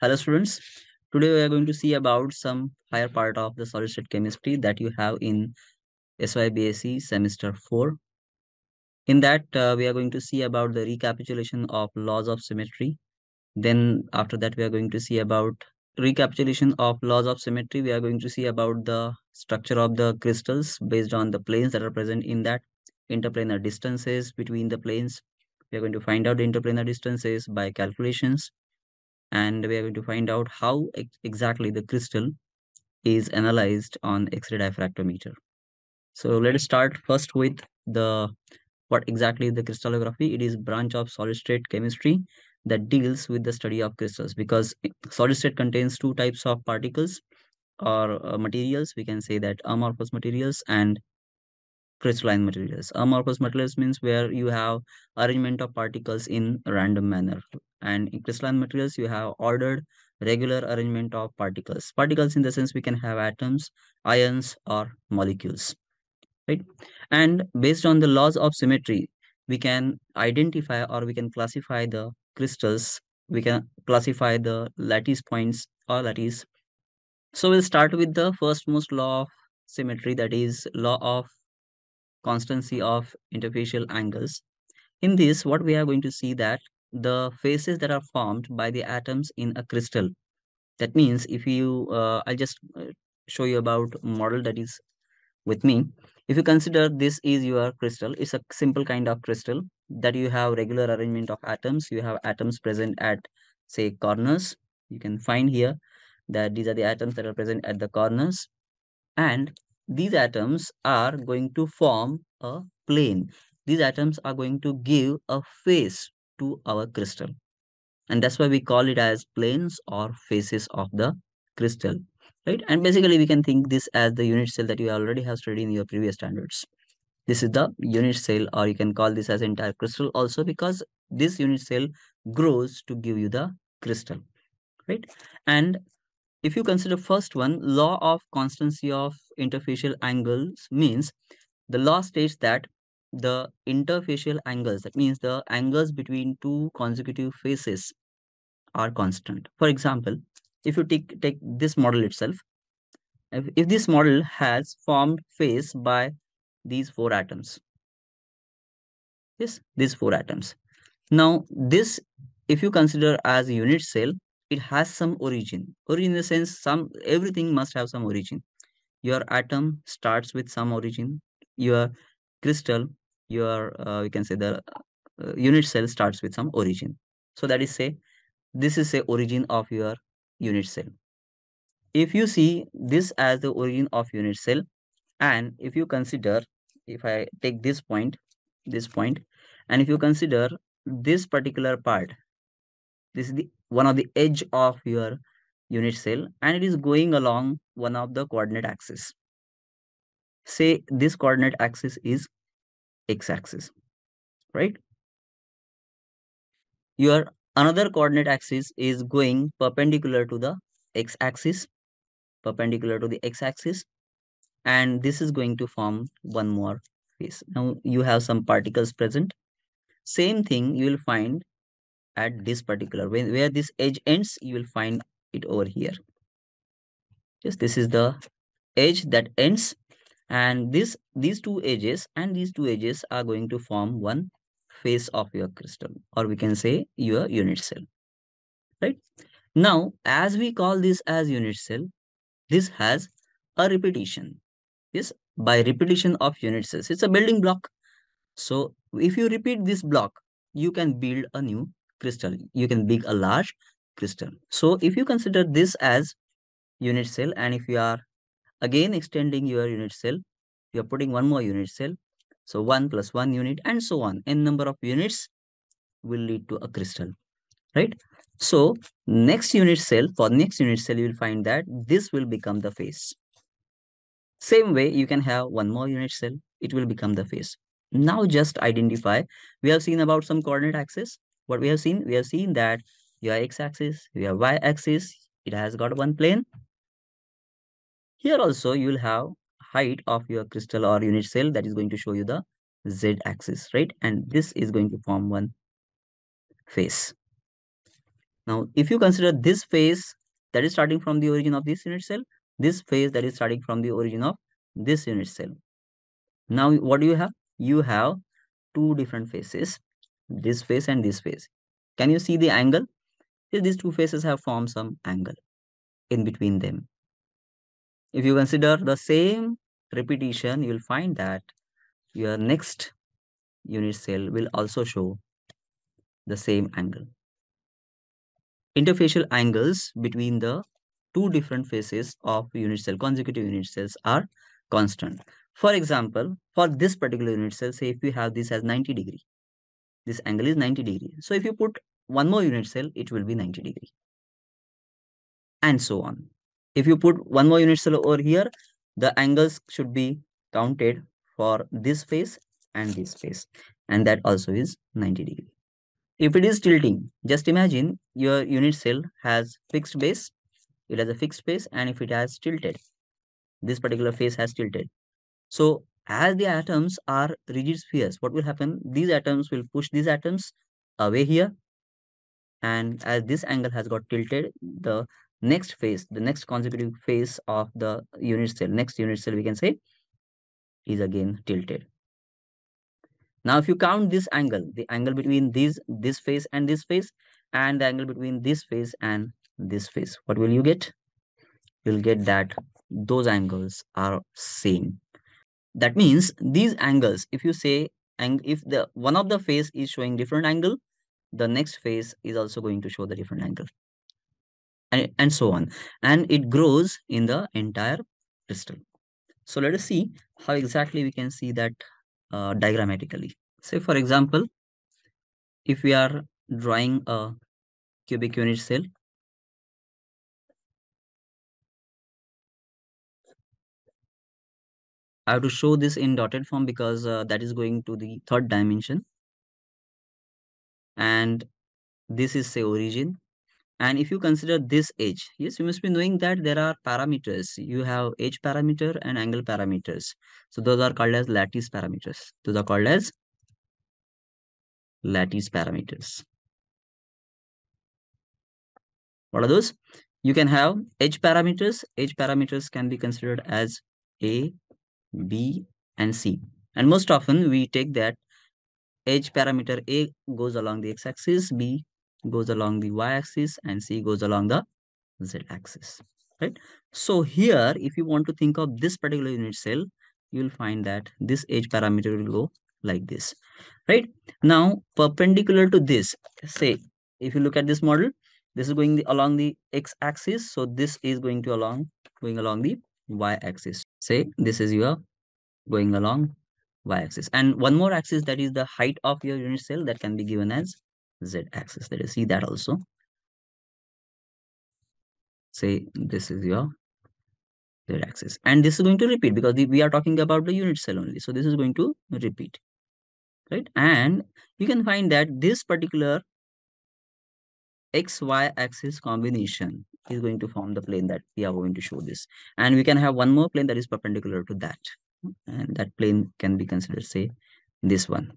Hello students, today we are going to see about some higher part of the solid state chemistry that you have in SYBSc semester 4. In that uh, we are going to see about the recapitulation of laws of symmetry. Then after that we are going to see about recapitulation of laws of symmetry. We are going to see about the structure of the crystals based on the planes that are present in that interplanar distances between the planes. We are going to find out the interplanar distances by calculations and we are going to find out how ex exactly the crystal is analyzed on X-ray diffractometer. So let us start first with the what exactly the crystallography. It is branch of solid state chemistry that deals with the study of crystals because solid state contains two types of particles or uh, materials. We can say that amorphous materials and crystalline materials. Amorphous materials means where you have arrangement of particles in random manner. And in crystalline materials, you have ordered regular arrangement of particles. Particles in the sense we can have atoms, ions, or molecules. Right? And based on the laws of symmetry, we can identify or we can classify the crystals. We can classify the lattice points or lattice. So we'll start with the first most law of symmetry that is law of constancy of interfacial angles. In this, what we are going to see that the faces that are formed by the atoms in a crystal. That means if you, uh, I'll just uh, show you about model that is with me. If you consider this is your crystal, it's a simple kind of crystal that you have regular arrangement of atoms. You have atoms present at say corners. You can find here that these are the atoms that are present at the corners. And these atoms are going to form a plane. These atoms are going to give a face to our crystal. And that's why we call it as planes or faces of the crystal, right? And basically we can think this as the unit cell that you already have studied in your previous standards. This is the unit cell or you can call this as entire crystal also because this unit cell grows to give you the crystal, right? And if you consider first one, law of constancy of interfacial angles means the law states that the interfacial angles, that means the angles between two consecutive faces are constant. For example, if you take, take this model itself, if, if this model has formed face by these four atoms, yes, these four atoms. Now, this, if you consider as a unit cell, it has some origin. Origin in the sense some everything must have some origin. Your atom starts with some origin. Your crystal, your uh, we can say the uh, unit cell starts with some origin. So that is say this is a origin of your unit cell. If you see this as the origin of unit cell, and if you consider, if I take this point, this point, and if you consider this particular part, this is the one of the edge of your unit cell and it is going along one of the coordinate axis. Say this coordinate axis is x-axis, right? Your another coordinate axis is going perpendicular to the x-axis, perpendicular to the x-axis, and this is going to form one more face. Now you have some particles present. Same thing you will find at this particular when where this edge ends you will find it over here. Yes this is the edge that ends and this these two edges and these two edges are going to form one face of your crystal or we can say your unit cell right? Now as we call this as unit cell this has a repetition. Yes by repetition of unit cells it's a building block. So if you repeat this block you can build a new crystal. You can big a large crystal. So if you consider this as unit cell and if you are again extending your unit cell, you are putting one more unit cell. So 1 plus 1 unit and so on. N number of units will lead to a crystal, right? So next unit cell, for next unit cell, you will find that this will become the face. Same way, you can have one more unit cell, it will become the face. Now just identify, we have seen about some coordinate axis what we have seen we have seen that your x-axis your y-axis it has got one plane here also you will have height of your crystal or unit cell that is going to show you the z-axis right and this is going to form one face Now, if you consider this face that is starting from the origin of this unit cell, this face that is starting from the origin of this unit cell. Now, what do you have? You have two different faces, this face and this face. Can you see the angle? These two faces have formed some angle in between them. If you consider the same repetition, you will find that your next unit cell will also show the same angle. Interfacial angles between the two different faces of unit cell, consecutive unit cells are constant. For example, for this particular unit cell, say if we have this as 90 degree, this angle is 90 degree. So if you put one more unit cell, it will be 90 degree. And so on. If you put one more unit cell over here, the angles should be counted for this face and this face. And that also is 90 degree. If it is tilting, just imagine your unit cell has fixed base. It has a fixed base and if it has tilted, this particular face has tilted. So as the atoms are rigid spheres, what will happen? These atoms will push these atoms away here. And as this angle has got tilted, the next phase, the next consecutive phase of the unit cell, next unit cell we can say, is again tilted. Now, if you count this angle, the angle between these, this face and this face, and the angle between this face and this face, what will you get? You'll get that those angles are same. That means these angles, if you say, and if the one of the face is showing different angle, the next face is also going to show the different angle and, and so on. And it grows in the entire crystal. So let us see how exactly we can see that uh, diagrammatically. Say for example, if we are drawing a cubic unit cell, I have to show this in dotted form because uh, that is going to the third dimension. And this is say origin and if you consider this edge, yes, you must be knowing that there are parameters. You have edge parameter and angle parameters. So those are called as lattice parameters. Those are called as lattice parameters. What are those? You can have edge parameters. Edge parameters can be considered as A, B, and C. And most often we take that edge parameter A goes along the x-axis, B goes along the y-axis and C goes along the z-axis, right? So here, if you want to think of this particular unit cell, you will find that this edge parameter will go like this, right? Now, perpendicular to this, say, if you look at this model, this is going the, along the x-axis. So this is going to along, going along the y-axis. Say, this is your going along y-axis. And one more axis that is the height of your unit cell that can be given as z-axis. Let us see that also. Say this is your z-axis. And this is going to repeat because we are talking about the unit cell only. So this is going to repeat. Right. And you can find that this particular xy axis combination is going to form the plane that we are going to show this. And we can have one more plane that is perpendicular to that. And that plane can be considered, say, this one.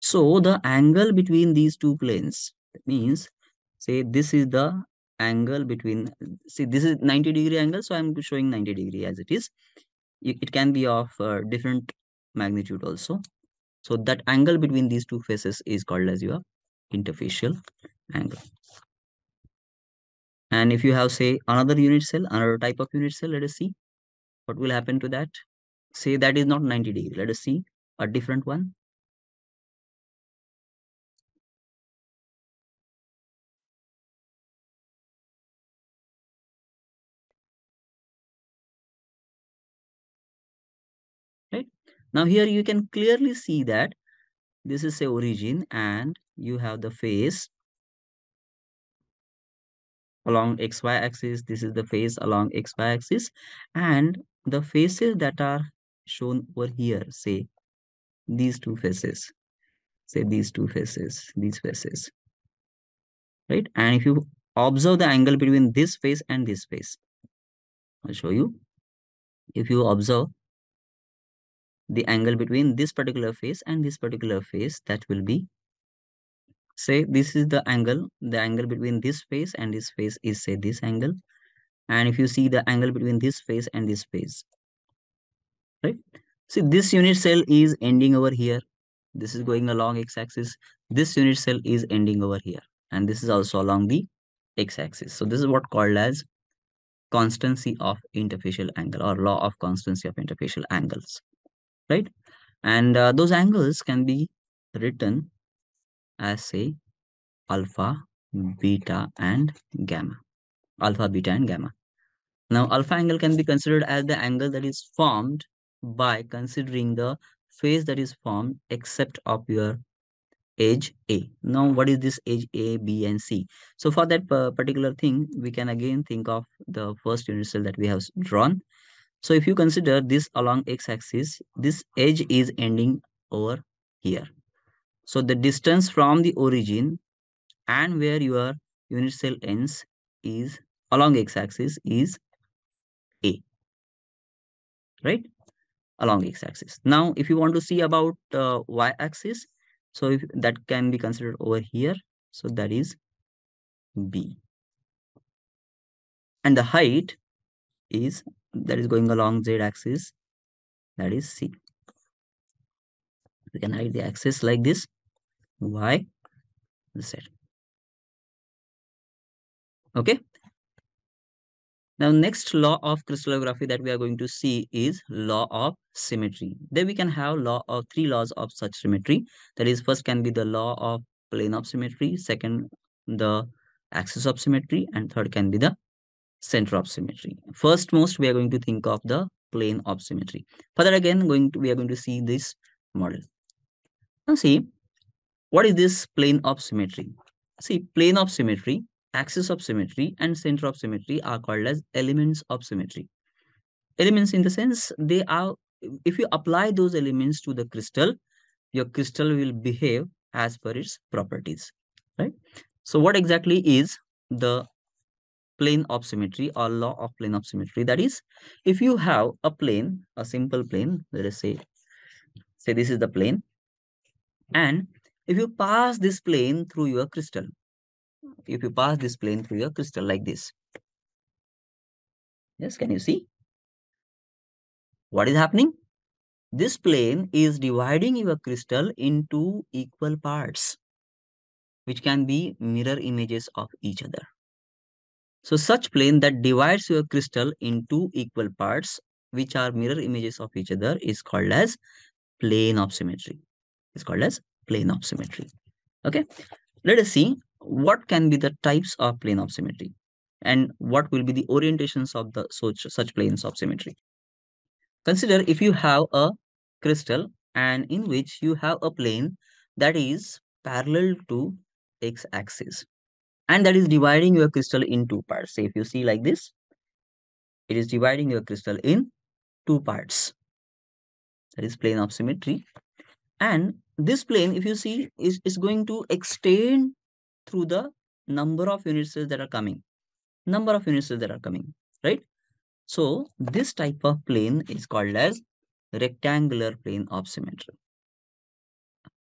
So the angle between these two planes means say this is the angle between see this is 90 degree angle so i'm showing 90 degree as it is it can be of uh, different magnitude also so that angle between these two faces is called as your interfacial angle. And if you have say another unit cell another type of unit cell let us see what will happen to that. Say that is not 90 degree. Let us see a different one. Right? Now here you can clearly see that this is a origin and you have the face along xy axis. This is the face along xy axis and the faces that are shown over here, say these two faces, say these two faces, these faces, right? And if you observe the angle between this face and this face, I'll show you. If you observe the angle between this particular face and this particular face that will be say this is the angle, the angle between this face and this face is say this angle. And if you see the angle between this face and this face, right? See this unit cell is ending over here. This is going along x-axis. This unit cell is ending over here. And this is also along the x-axis. So this is what called as constancy of interfacial angle or law of constancy of interfacial angles, right? And uh, those angles can be written as say alpha, beta, and gamma. Alpha, beta, and gamma. Now, alpha angle can be considered as the angle that is formed by considering the face that is formed except of your edge A. Now, what is this edge A, B, and C? So for that particular thing, we can again think of the first unit cell that we have drawn. So if you consider this along x-axis, this edge is ending over here. So the distance from the origin and where your unit cell ends is along x-axis is A, right? Along x-axis. Now, if you want to see about uh, y-axis, so if that can be considered over here, so that is B. And the height is that is going along z-axis, that is C. We can write the axis like this, y, z. Okay. Now, next law of crystallography that we are going to see is law of symmetry. Then we can have law of three laws of such symmetry. That is, first can be the law of plane of symmetry, second, the axis of symmetry, and third can be the center of symmetry. First most, we are going to think of the plane of symmetry. Further again, going to we are going to see this model. Now see, what is this plane of symmetry? See, plane of symmetry axis of symmetry and center of symmetry are called as elements of symmetry. Elements in the sense they are, if you apply those elements to the crystal, your crystal will behave as per its properties, right? So what exactly is the plane of symmetry or law of plane of symmetry? That is, if you have a plane, a simple plane, let us say, say this is the plane, and if you pass this plane through your crystal, if you pass this plane through your crystal like this. Yes, can you see? What is happening? This plane is dividing your crystal into equal parts, which can be mirror images of each other. So such plane that divides your crystal into equal parts, which are mirror images of each other, is called as plane of symmetry. It's called as plane of symmetry. Okay, let us see what can be the types of plane of symmetry and what will be the orientations of the such, such planes of symmetry. Consider if you have a crystal and in which you have a plane that is parallel to x-axis and that is dividing your crystal in two parts. Say if you see like this, it is dividing your crystal in two parts. That is plane of symmetry. And this plane, if you see, is, is going to extend through the number of unit cells that are coming. Number of unit cells that are coming right? So this type of plane is called as rectangular plane of symmetry.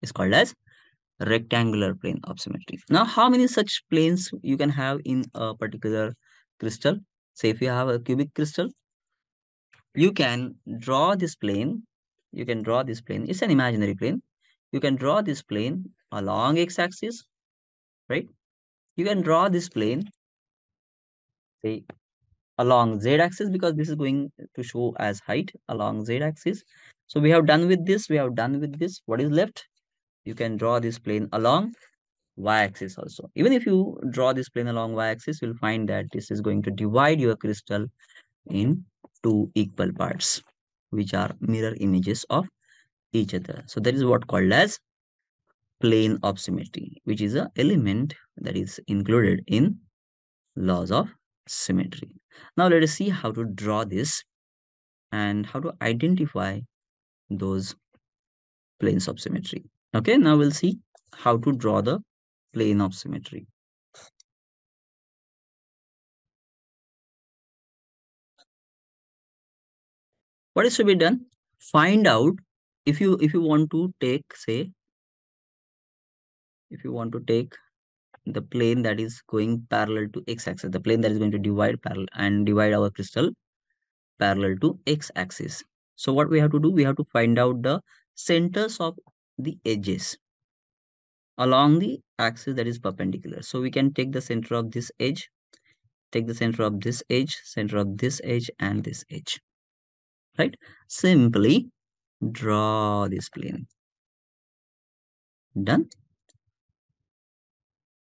It's called as rectangular plane of symmetry. Now how many such planes you can have in a particular crystal? Say if you have a cubic crystal you can draw this plane. You can draw this plane. It's an imaginary plane you can draw this plane along x-axis right? You can draw this plane, say, along z-axis because this is going to show as height along z-axis. So we have done with this, we have done with this. What is left? You can draw this plane along y-axis also. Even if you draw this plane along y-axis, you'll find that this is going to divide your crystal in two equal parts, which are mirror images of each other. So that is what called as plane of symmetry, which is an element that is included in laws of symmetry. Now let us see how to draw this and how to identify those planes of symmetry. Okay, now we'll see how to draw the plane of symmetry. What is to be done? Find out if you if you want to take say if you want to take the plane that is going parallel to x-axis the plane that is going to divide parallel and divide our crystal parallel to x-axis so what we have to do we have to find out the centers of the edges along the axis that is perpendicular. So we can take the center of this edge take the center of this edge center of this edge and this edge right? Simply draw this plane done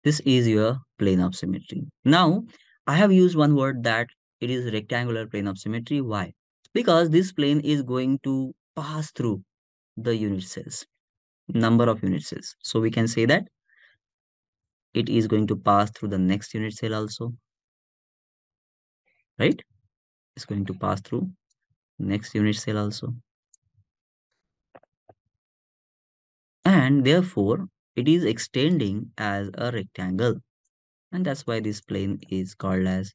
this is your plane of symmetry. Now, I have used one word that it is rectangular plane of symmetry. Why? Because this plane is going to pass through the unit cells, number of unit cells. So we can say that it is going to pass through the next unit cell also. Right? It's going to pass through next unit cell also. And therefore, it is extending as a rectangle and that's why this plane is called as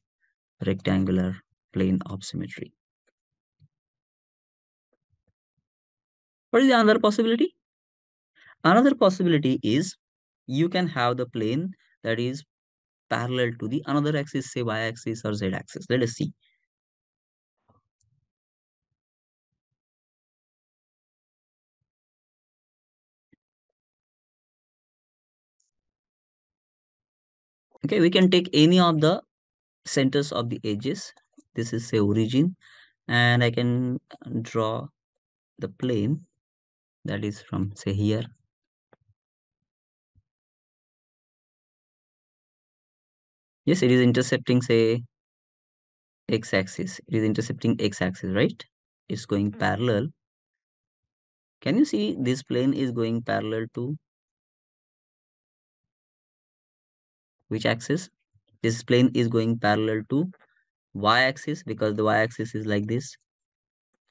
rectangular plane of symmetry. What is the other possibility? Another possibility is you can have the plane that is parallel to the another axis, say y-axis or z-axis. Let us see. Okay we can take any of the centers of the edges. This is say origin. And i can draw the plane. That is from say here. Yes it is intercepting say x-axis. It is intercepting x-axis right? It's going hmm. parallel. Can you see this plane is going parallel to which axis? This plane is going parallel to y-axis because the y-axis is like this.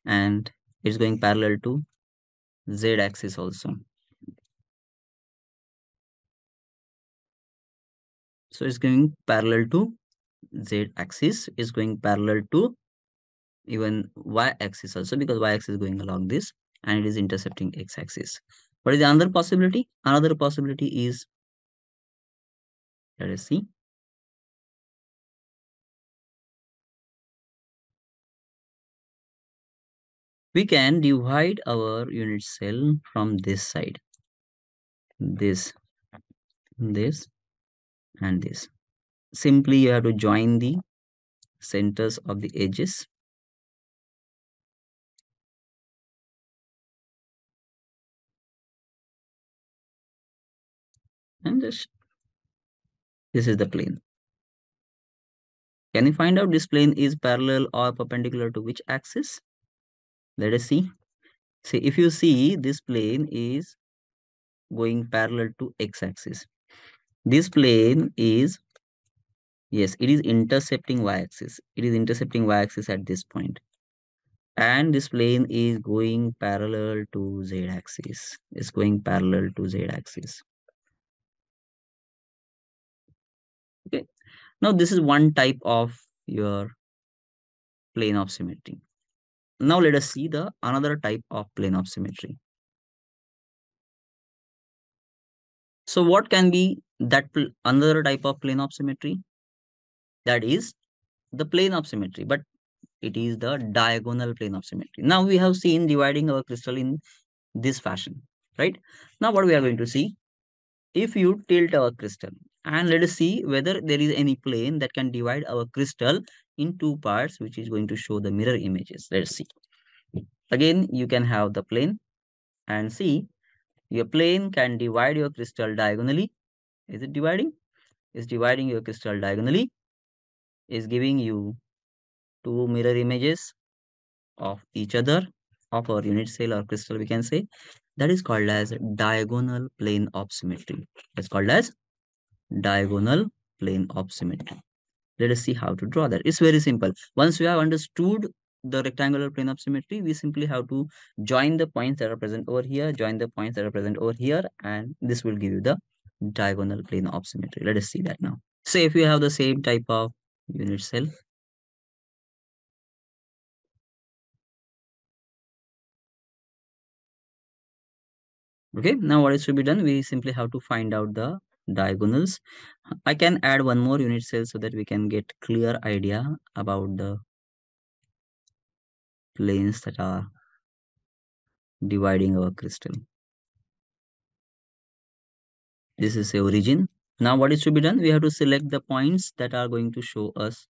And it's going parallel to z-axis also. So it's going parallel to z-axis is going parallel to even y-axis also because y-axis is going along this and it is intercepting x-axis what is the other possibility? Another possibility is let us see. We can divide our unit cell from this side. This, this, and this. Simply you have to join the centers of the edges. And just this is the plane. Can you find out this plane is parallel or perpendicular to which axis? Let us see. See, if you see this plane is going parallel to x-axis. This plane is, yes, it is intercepting y-axis. It is intercepting y-axis at this point. And this plane is going parallel to z-axis. It's going parallel to z-axis. Now this is one type of your plane of symmetry. Now let us see the another type of plane of symmetry. So what can be that another type of plane of symmetry? That is the plane of symmetry but it is the diagonal plane of symmetry. Now we have seen dividing our crystal in this fashion right? Now what we are going to see if you tilt our crystal and let us see whether there is any plane that can divide our crystal in two parts which is going to show the mirror images. Let's see. Again you can have the plane and see. Your plane can divide your crystal diagonally. Is it dividing? Is dividing your crystal diagonally is giving you two mirror images of each other of our unit cell or crystal we can say. That is called as diagonal plane of symmetry. It's called as diagonal plane of symmetry. Let us see how to draw that. It's very simple. Once we have understood the rectangular plane of symmetry, we simply have to join the points that are present over here, join the points that are present over here, and this will give you the diagonal plane of symmetry. Let us see that now. So if you have the same type of unit cell, Okay, now what is to be done? We simply have to find out the diagonals. I can add one more unit cell so that we can get clear idea about the planes that are dividing our crystal. This is the origin. Now what is to be done? We have to select the points that are going to show us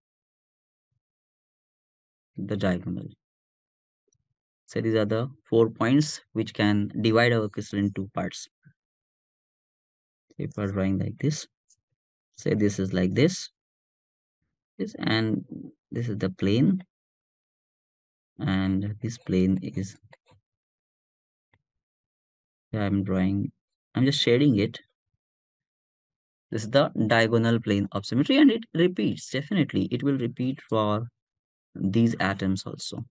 the diagonal. So these are the four points which can divide our crystal in two parts. If we're drawing like this, say this is like this, this and this is the plane and this plane is I'm drawing I'm just shading it. This is the diagonal plane of symmetry and it repeats definitely it will repeat for these atoms also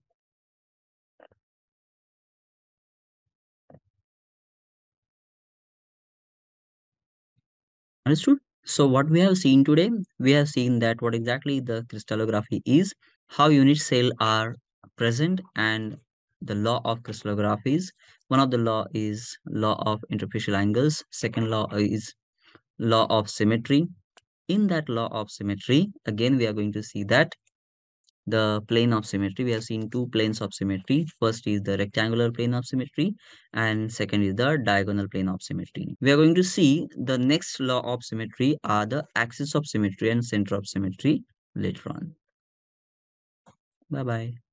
understood. So what we have seen today we have seen that what exactly the crystallography is how unit cell are present and the law of crystallographies. one of the law is law of interfacial angles. Second law uh, is law of symmetry. In that law of symmetry again we are going to see that the plane of symmetry. We have seen two planes of symmetry. First is the rectangular plane of symmetry and second is the diagonal plane of symmetry. We are going to see the next law of symmetry are the axis of symmetry and center of symmetry later on. Bye bye